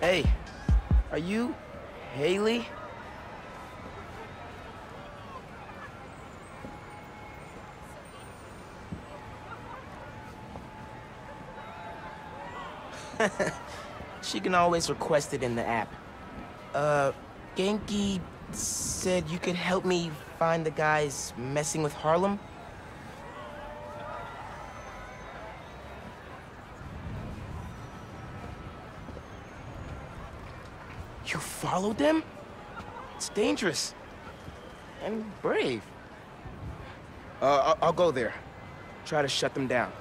hey, are you Hailey? she can always request it in the app. Uh, Ganke said you could help me find the guys messing with Harlem? You followed them? It's dangerous. And brave. Uh, I'll, I'll go there. Try to shut them down.